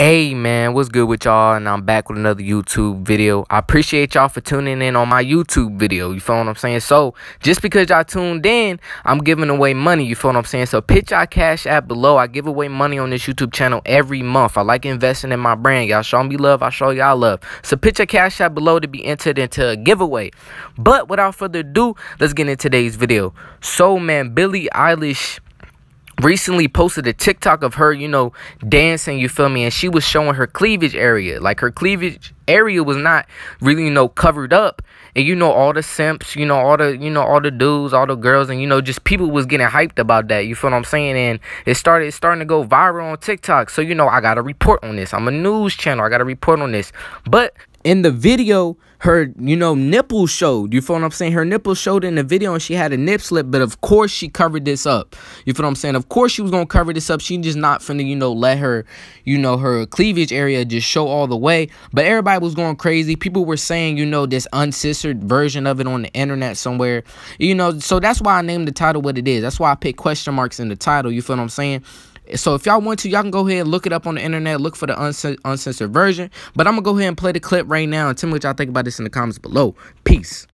Hey man, what's good with y'all? And I'm back with another YouTube video. I appreciate y'all for tuning in on my YouTube video. You feel what I'm saying? So, just because y'all tuned in, I'm giving away money. You feel what I'm saying? So, pitch our cash app below. I give away money on this YouTube channel every month. I like investing in my brand. Y'all show me love, I show y'all love. So, pitch a cash app below to be entered into a giveaway. But without further ado, let's get into today's video. So, man, Billie Eilish recently posted a TikTok of her, you know, dancing, you feel me? And she was showing her cleavage area. Like her cleavage area was not really, you know, covered up. And you know, all the simps, you know, all the, you know, all the dudes, all the girls, and you know, just people was getting hyped about that. You feel what I'm saying? And it started it's starting to go viral on TikTok. So, you know, I gotta report on this. I'm a news channel. I gotta report on this. But in the video, her, you know, nipples showed. You feel what I'm saying? Her nipples showed in the video and she had a nip slip, but of course she covered this up. You feel what I'm saying? Of course she was gonna cover this up. She just not finna, you know, let her, you know, her cleavage area just show all the way. But everybody was going crazy. People were saying, you know, this uncensored version of it on the internet somewhere. You know, so that's why I named the title what it is. That's why I put question marks in the title. You feel what I'm saying? So if y'all want to, y'all can go ahead and look it up on the internet, look for the uncensored version. But I'm going to go ahead and play the clip right now and tell me what y'all think about this in the comments below. Peace.